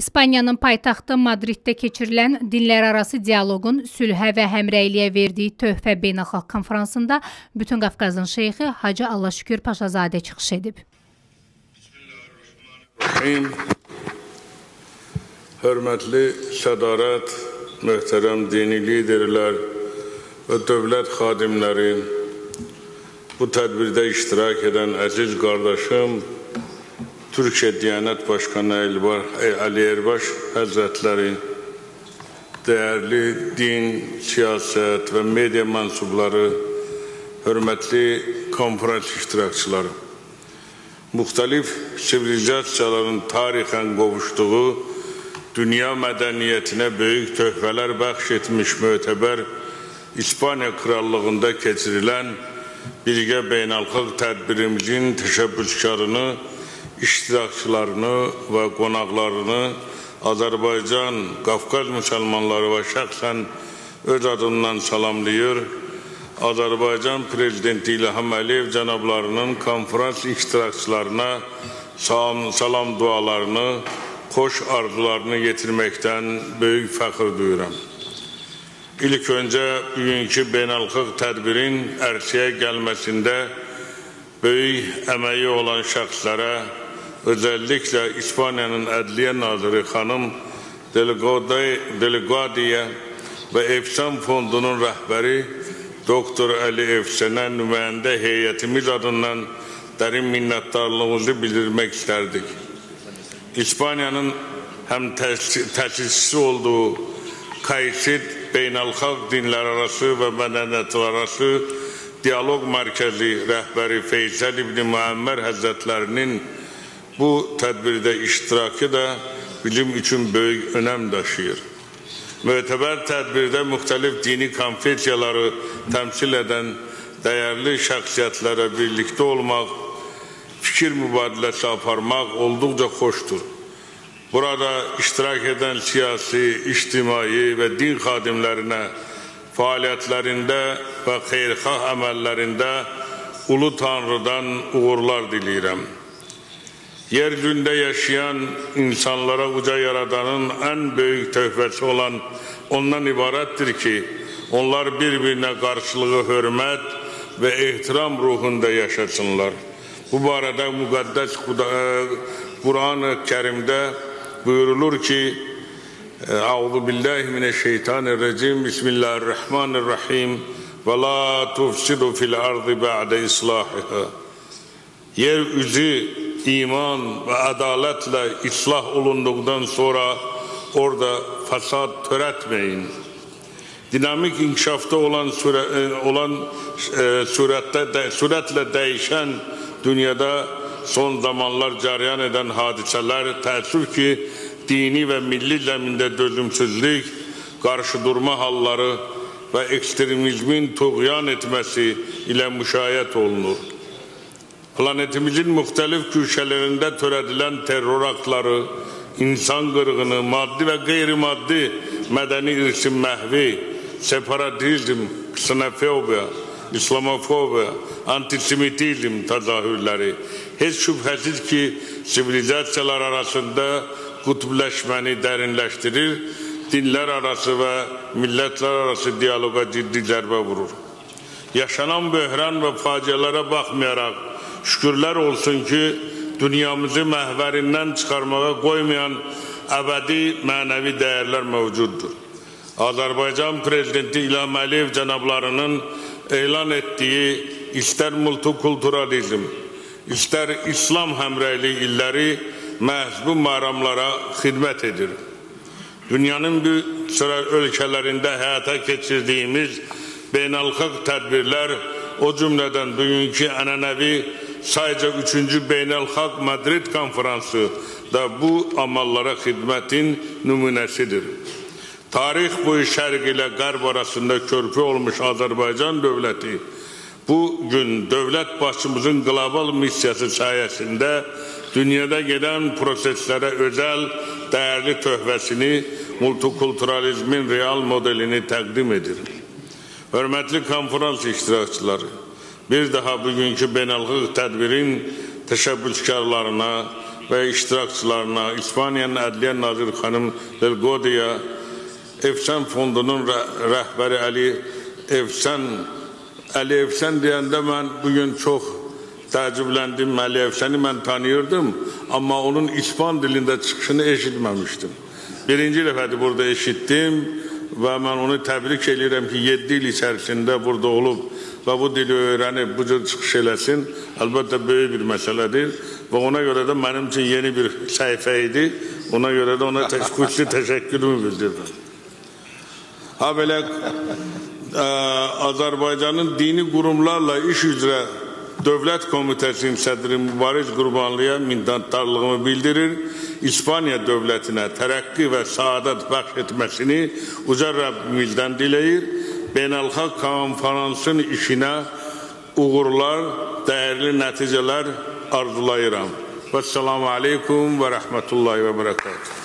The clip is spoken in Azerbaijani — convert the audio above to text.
İspaniyanın paytaxtı Madriddə keçirilən dinlərarası dialoqun sülhə və həmrəyliyə verdiyi töhfə beynəlxalq konfransında bütün Qafqazın şeyxi Hacı Allahşükür Paşazadə çıxış edib. Hörmətli sədarət, möhtərəm dini liderlər və dövlət xadimləri, bu tədbirdə iştirak edən əziz qardaşım, Türkiye Diyanet Başkanı Ali Erbaş Hazretleri, değerli din, siyaset ve medya mensupları, hürmetli konferans iştirakçıları, muhtelif sivilizasiyaların tarihen qovuşduğu dünya medeniyetine büyük töhfələr bəxş etmiş mötəbər İspanya Krallığında keçirilən Birgə Beynəlxalq tədbirimizin təşəbbüskarını iştirakçılarını və qonaqlarını Azərbaycan, Qafqaz müsəlmanları və şəxsən öz adından salamlayır. Azərbaycan Prezidenti İlham Əliyev cənablarının konferans iştirakçılarına salam, salam dualarını, xoş arzularını yetirməkdən böyük fəxr duyuram. İlk öncə bugünkü beynəlxalq tədbirin ərsəyə gəlməsində böyük əməyi olan şəxslərə özellikle İspanya'nın Adliye Nazırı Hanım Deliguadiye ve Efsan Fondu'nun rəhbəri Doktor Ali Efsen'e nümayəndə heyətimiz adından derin minnettarlığımızı bildirmek isterdik. İspanya'nın hem tesisçisi olduğu Kaysit Beynəlxalq Dinlər Arası və Mədəniyyətlər Arası Diyalog Mərkəzi rəhbəri Feysel İbni Muammer Həzrətlərinin bu tədbirdə iştirakı da bilim üçün böyük önəm daşıyır. Mötəbər tədbirdə müxtəlif dini konfessiyaları təmsil edən dəyərli şəxsiyyətlərə birlikdə olmaq, fikir mübadiləsi aparmaq olduqca xoşdur. Burada iştirak edən siyasi, ictimai və din xadimlərinə fəaliyyətlərində və xeyrxah əməllərində Ulu Tanrıdan uğurlar diləyirəm. Yeryüzünde yaşayan insanlara uca yaradanın en büyük töhfəsi olan ondan ibarettir ki, onlar birbirine karşılığı hürmet ve ehtiram ruhunda yaşasınlar. Bu barədə müqəddəs e, Kur'an-ı Kerim'de buyurulur ki, Euzu billahi mineşşeytanirracim. Bismillahirrahmanirrahim. Ve la tufsidu fil ardı ba'de islahiha. Yeryüzü iman və ədalətlə islah olunduqdan sonra orada fasad törətməyin. Dinamik inkişafda olan sürə, e, olan e, sürətdə də, sürətlə dəyişən dünyada son zamanlar cəryan edən hadisələr təəssüf ki, dini və milli zəmində dözümsüzlük, qarşıdurma halları və ekstremizmin tuğyan etməsi ilə müşayiət olunur planetimizin muhtelif köşelerinde töredilen terör hakları, insan kırgını, maddi ve gayrimaddi medeni irsin mehvi, separatizm, ksenofobya, İslamofobya, antisemitizm tezahürleri hiç şüphesiz ki sivilizasyalar arasında kutupleşmeni derinleştirir, dinler arası ve milletler arası diyaloga ciddi zerbe vurur. Yaşanan böhran ve facialara bakmayarak Şükürlər olsun ki, dünyamızı məhvərindən çıxarmağa qoymayan əbədi mənəvi dəyərlər mövcuddur. Azərbaycan Prezidenti İlham Əliyev cənablarının elan etdiyi istər multikulturalizm, istər İslam həmrəylik illəri məhz bu məramlara xidmət edir. Dünyanın bir sıra ölkələrində həyata keçirdiyimiz beynəlxalq tədbirlər, o cümlədən bugünkü ənənəvi sadece 3. Beynelhalk Madrid Konferansı da bu amallara hizmetin numunesidir. Tarih boyu şərq ilə qərb arasında körpü olmuş Azərbaycan dövləti bu gün dövlət başımızın qlobal missiyası sayəsində dünyada gedən proseslərə özəl dəyərli töhvəsini, multikulturalizmin real modelini təqdim edir. Hörmətli konferans iştirakçıları, bir daha bugünkü beynəlxalq tədbirin təşəbbüskarlarına, və iştirakçılarına, İspaniyanın Ədliyyə Naziri xanım Delgodiya, Efsən fondunun rə rəhbəri Əli Efsən Əli Efsən deyəndə mən bugün çox təəccübləndim. Əli Efsəni mən tanıyırdım, amma onun İspan dilində çıxışını eşitməmişdim. Birinci dəfədir burada eşitdim və mən onu təbrik edirəm ki, 7 il içərisində burada olub və bu dili öyrənib bu cür çıxış eləsin. Əlbəttə böyük bir məsələdir və ona görə də mənim üçün yeni bir səhifə idi. Ona görə də ona xüsusi təşəkkürümü bildirirəm. Ha belə ə, Azərbaycanın dini qurumlarla iş üzrə Dövlət Komitəsinin sədri Mübariz Qurbanlıya minnətdarlığımı bildirir. İspaniya dövlətinə tərəqqi və saadət bəxş etməsini uca Rəbbimizdən diləyir. Beynəlxalq konferansın işinə uğurlar, dəyərli nəticələr arzulayıram. Vəssalamu aleykum və rəhmətullahi və bərəkatuhu.